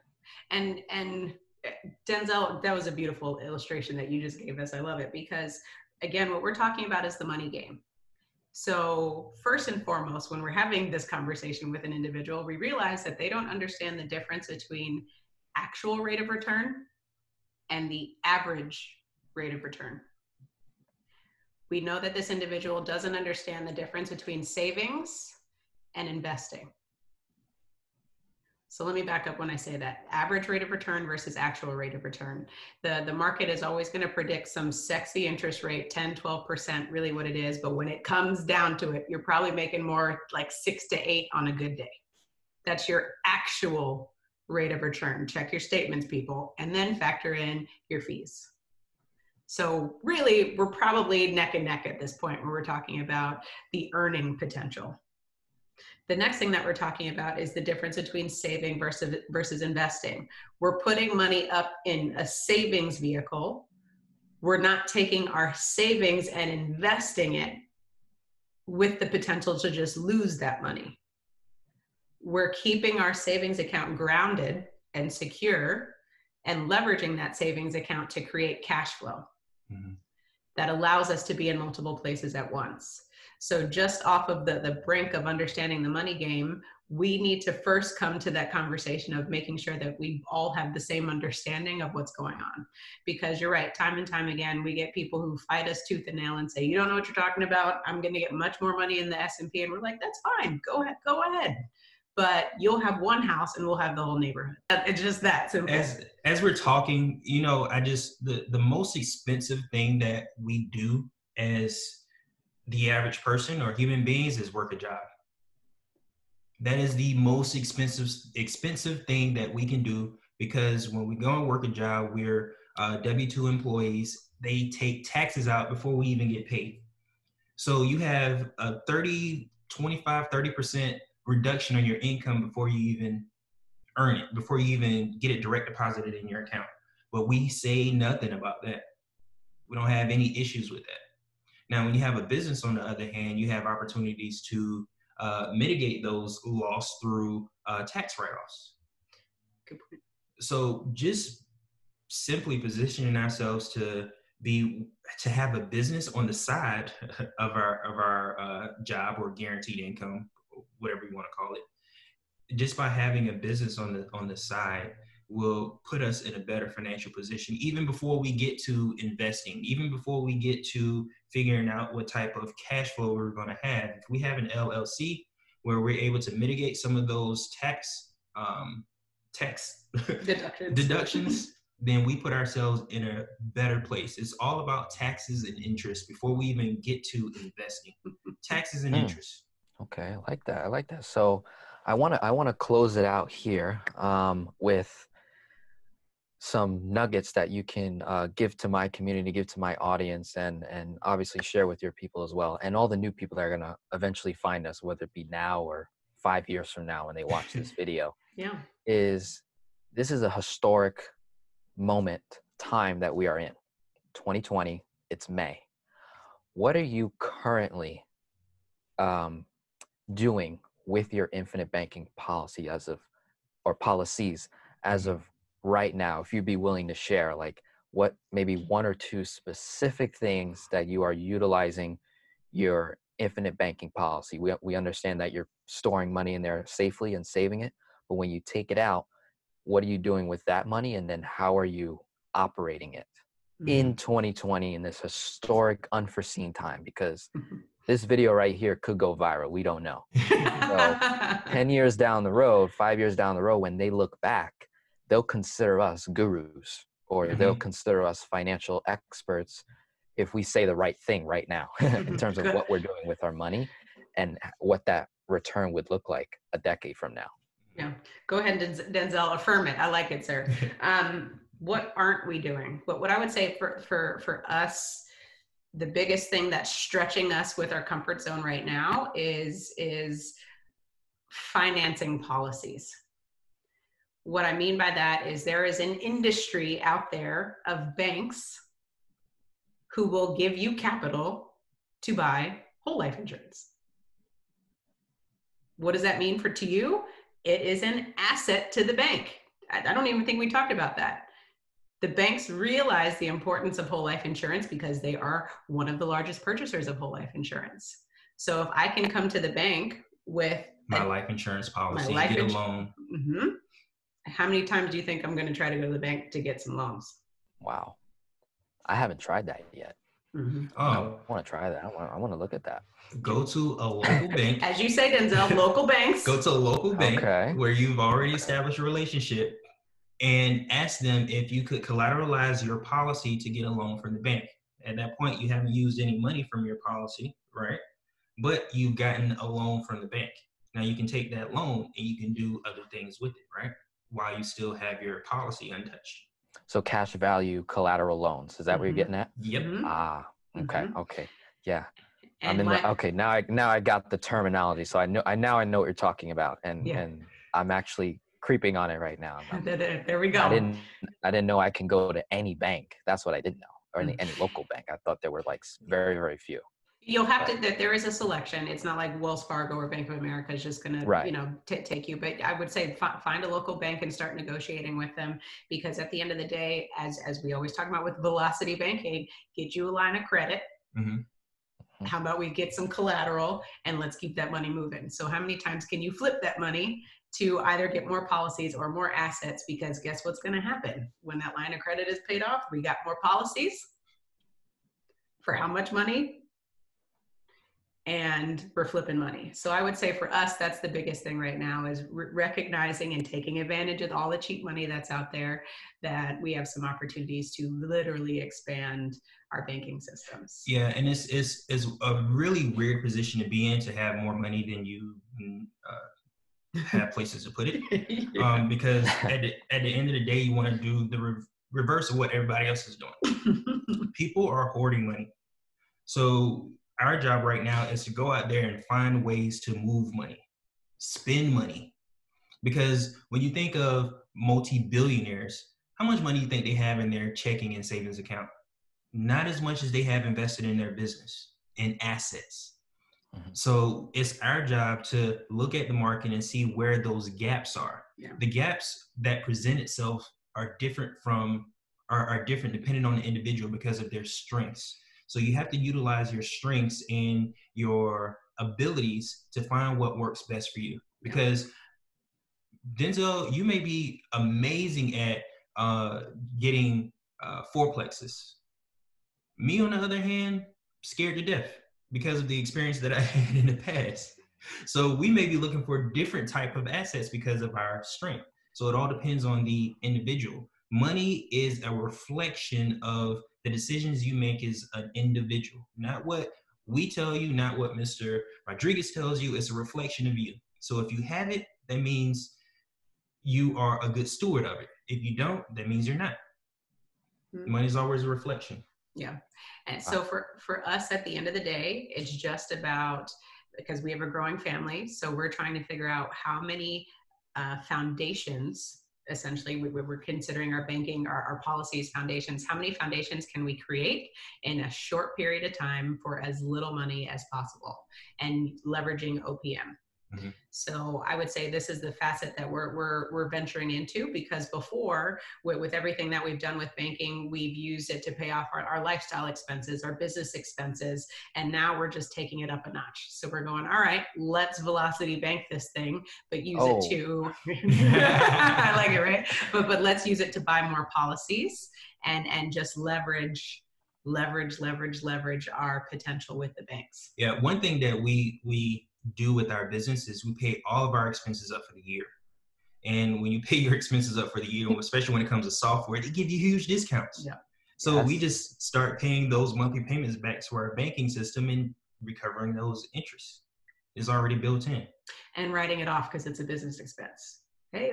And and uh, denzel that was a beautiful illustration that you just gave us i love it because again what we're talking about is the money game so first and foremost when we're having this conversation with an individual we realize that they don't understand the difference between actual rate of return and the average rate of return. We know that this individual doesn't understand the difference between savings and investing so let me back up when I say that average rate of return versus actual rate of return. The, the market is always going to predict some sexy interest rate, 10, 12%, really what it is. But when it comes down to it, you're probably making more like six to eight on a good day. That's your actual rate of return. Check your statements, people, and then factor in your fees. So really, we're probably neck and neck at this point when we're talking about the earning potential. The next thing that we're talking about is the difference between saving versus versus investing. We're putting money up in a savings vehicle. We're not taking our savings and investing it with the potential to just lose that money. We're keeping our savings account grounded and secure and leveraging that savings account to create cash flow
Mhm.
that allows us to be in multiple places at once. So just off of the, the brink of understanding the money game, we need to first come to that conversation of making sure that we all have the same understanding of what's going on. Because you're right, time and time again, we get people who fight us tooth and nail and say, "You don't know what you're talking about. I'm going to get much more money in the S&P," and we're like, "That's fine. Go ahead. Go ahead." But you'll have one house and we'll have the whole neighborhood. It's just that simple.
As as we're talking, you know, I just the the most expensive thing that we do as the average person or human beings is work a job. That is the most expensive expensive thing that we can do because when we go and work a job, we're uh, W two employees. They take taxes out before we even get paid. So you have a 30, 25, 30% reduction on your income before you even earn it, before you even get it direct deposited in your account. But we say nothing about that. We don't have any issues with that. Now, when you have a business, on the other hand, you have opportunities to uh, mitigate those loss through uh, tax write-offs.
Good point.
So just simply positioning ourselves to be to have a business on the side of our of our uh, job or guaranteed income, whatever you want to call it. Just by having a business on the on the side will put us in a better financial position even before we get to investing, even before we get to figuring out what type of cash flow we're going to have. If we have an LLC where we're able to mitigate some of those tax um, tax
Deductions.
deductions, then we put ourselves in a better place. It's all about taxes and interest before we even get to investing. Taxes and
Hmm.
interest.
Okay, I like that. I like that. So I want to I want to close it out here um, with some nuggets that you can uh, give to my community, give to my audience, and and obviously share with your people as well, and all the new people that are gonna eventually find us, whether it be now or five years from now when they watch this video.
Yeah.
Is this is a historic moment time that we are in 2020 it's may what are you currently um, doing with your infinite banking policy as of or policies as
Mm-hmm.
of right now if you'd be willing to share like what maybe one or two specific things that you are utilizing your infinite banking policy. We, we understand that you're storing money in there safely and saving it but when you take it out what are you doing with that money and then how are you operating it
Mm-hmm.
in 2020 in this historic unforeseen time? Because this video right here could go viral. We don't know. 10 years down the road, five years down the road, when they look back, they'll consider us gurus or they'll consider us financial experts if we say the right thing right now in terms of what we're doing with our money and what that return would look like a decade from now.
Yeah, go ahead, Denzel. Affirm it. I like it, sir. Um, what aren't we doing? What what I would say for for for us, the biggest thing that's stretching us with our comfort zone right now is is financing policies. What I mean by that is there is an industry out there of banks who will give you capital to buy whole life insurance. What does that mean for to you? It is an asset to the bank. I, don't even think we talked about that. The banks realize the importance of whole life insurance because they are one of the largest purchasers of whole life insurance. So if I can come to the bank with
My
a-
life insurance policy,
life
get a
insu-
loan.
Mhm. How many times do you think I'm going to try to go to the bank to get some loans?
Wow. I haven't tried that yet.
Mhm.
I
Oh,
want to try that. I want, I want to look at that.
go to a local bank.
As you say, Denzel, local banks.
Go to a local bank
Okay.
where you've already established a relationship and ask them if you could collateralize your policy to get a loan from the bank. At that point, you haven't used any money from your policy, right? But you've gotten a loan from the bank. Now you can take that loan and you can do other things with it, right? While you still have your policy untouched.
So cash value collateral loans. Is that what
Mhm.
you're getting at?
Yep.
Mhm.
Ah, okay,
Mhm.
okay. Yeah.
And
I'm in
my-
the, okay, now I now I got the terminology. So I know I now I know what you're talking about. And
Yeah.
and I'm actually creeping on it right now. I'm-
there, there- there we go.
I didn't I didn't know I can go to any bank. That's what I didn't know. Or
Mm.
any, any local bank. I thought there were like very, very few.
You'll have to. That there is a selection. It's not like Wells Fargo or Bank of America is just going to, you know, t- take you. But I would say fi- find a local bank and start negotiating with them because at the end of the day, as as we always talk about with Velocity Banking, get you a line of credit.
Mhm.
How about we get some collateral and let's keep that money moving? So how many times can you flip that money to either get more policies or more assets? Because guess what's going to happen when that line of credit is paid off? We got more policies. For how much money? And we're flipping money. So I would say for us, that's the biggest thing right now is re- recognizing and taking advantage of all the cheap money that's out there. That we have some opportunities to literally expand our banking systems.
Yeah, and it's it's it's a really weird position to be in to have more money than you uh, have places to put it. Um, because at the, at the end of the day, you want to do the re- reverse of what everybody else is doing. People are hoarding money, so our job right now is to go out there and find ways to move money, spend money. Because when you think of multi-billionaires, how much money do you think they have in their checking and savings account? Not as much as they have invested in their business and assets.
Mhm.
So it's our job to look at the market and see where those gaps are.
Yeah.
The gaps that present itself are different from are, are different depending on the individual because of their strengths. So you have to utilize your strengths and your abilities to find what works best for you. Because Denzel, you may be amazing at uh, getting uh, fourplexes. Me, on the other hand, scared to death because of the experience that I had in the past. So we may be looking for different type of assets because of our strength. So it all depends on the individual. Money is a reflection of the decisions you make as an individual, not what we tell you, not what Mr. Rodriguez tells you. It's a reflection of you. So if you have it, that means you are a good steward of it. If you don't, that means you're not.
Mhm.
Money is always a reflection.
Yeah. And so for for us at the end of the day, it's just about because we have a growing family, so we're trying to figure out how many uh, foundations essentially we, we're considering our banking our, our policies foundations. How many foundations can we create in a short period of time for as little money as possible? And leveraging opm Mm-hmm. So I would say this is the facet that we're we're we're venturing into because before with, with everything that we've done with banking, we've used it to pay off our, our lifestyle expenses, our business expenses, and now we're just taking it up a notch. So we're going, all right, let's velocity bank this thing, but use oh. it to I like it, right? But but let's use it to buy more policies and and just leverage leverage leverage leverage our potential with the banks
yeah one thing that we we do with our business is we pay all of our expenses up for the year. And when you pay your expenses up for the year, especially when it comes to software, they give you huge discounts.
Yeah.
So yes. we just start paying those monthly payments back to our banking system and recovering those interests is already built in.
And writing it off because it's a business expense. Hey,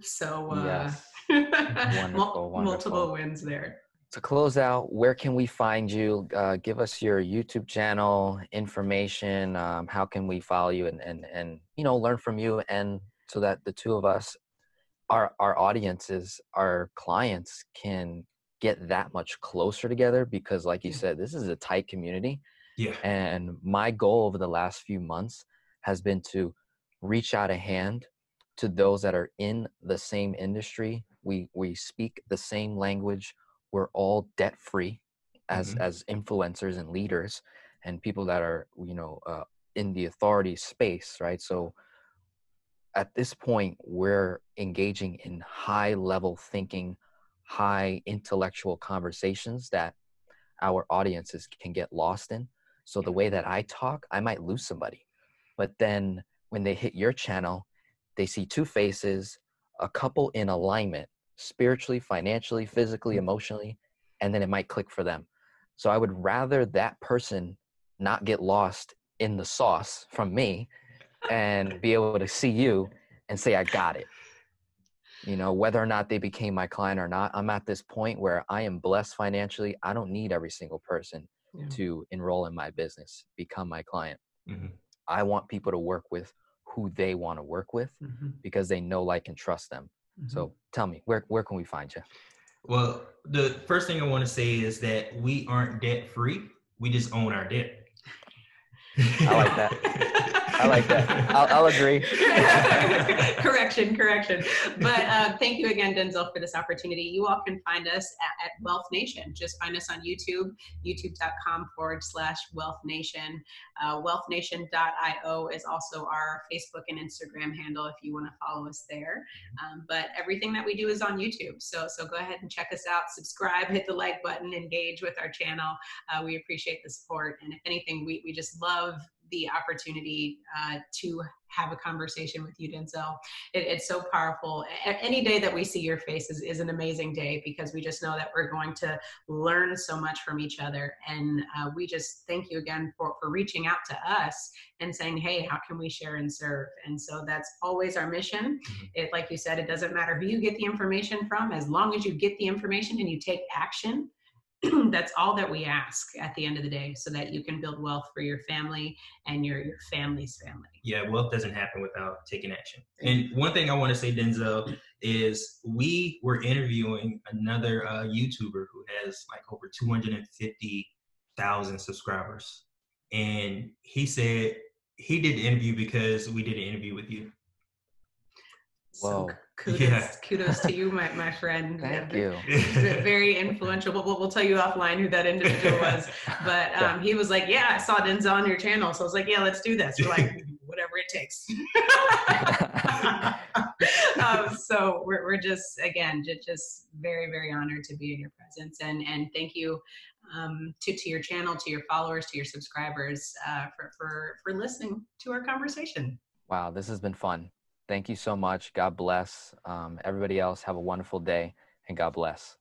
so uh, yes. wonderful, wonderful. multiple wins there
to close out, where can we find you? Uh, give us your YouTube channel information. Um, how can we follow you and, and, and, you know, learn from you and so that the two of us, our, our audiences, our clients can get that much closer together because like you said, this is a tight community.
Yeah.
And my goal over the last few months has been to reach out a hand to those that are in the same industry. We, we speak the same language we're all debt free as mm-hmm. as influencers and leaders and people that are you know uh, in the authority space right? So at this point we're engaging in high level thinking high intellectual conversations that our audiences can get lost in. So the way that i talk i might lose somebody but then when they hit your channel they see two faces a couple in alignment spiritually, financially, physically, mm-hmm. emotionally, and then it might click for them. So I would rather that person not get lost in the sauce from me and be able to see you and say, I got it. You know, whether or not they became my client or not, I'm at this point where I am blessed financially. I don't need every single person yeah. to enroll in my business, become my client. Mm-hmm. I want people to work with who they want to work with mm-hmm. because they know, like, and trust them. Mm-hmm. So tell me, where where can we find you?
Well, the first thing I want to say is that we aren't debt free. We just own our debt.
I like that. I like that. I'll, I'll agree.
correction, correction. But uh, thank you again, Denzel, for this opportunity. You all can find us at, at Wealth Nation. Just find us on YouTube, youtube.com forward slash Wealth Nation. Uh, wealthnation.io is also our Facebook and Instagram handle if you want to follow us there. Um, but everything that we do is on YouTube. So, so go ahead and check us out, subscribe, hit the like button, engage with our channel. Uh, we appreciate the support. And if anything, we, we just love the opportunity uh, to have a conversation with you, Denzel. It, it's so powerful. A- any day that we see your face is, is an amazing day because we just know that we're going to learn so much from each other. And uh, we just thank you again for, for reaching out to us and saying, hey, how can we share and serve? And so that's always our mission. Mm-hmm. It, like you said, it doesn't matter who you get the information from, as long as you get the information and you take action that's all that we ask at the end of the day so that you can build wealth for your family and your, your family's family.
Yeah, wealth doesn't happen without taking action. And one thing I want to say, Denzel, is we were interviewing another uh, YouTuber who has like over 250,000 subscribers. And he said he did the interview because we did an interview with you.
Whoa. So kudos, yeah. kudos to you, my, my friend.
Thank you.
Very influential. We'll, we'll tell you offline who that individual was. But um, he was like, Yeah, I saw Denzel on your channel. So I was like, Yeah, let's do this. We're like, whatever it takes. um, so we're, we're just, again, just very, very honored to be in your presence. And, and thank you um, to, to your channel, to your followers, to your subscribers uh, for, for, for listening to our conversation.
Wow, this has been fun. Thank you so much. God bless. Um, everybody else, have a wonderful day and God bless.